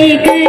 एक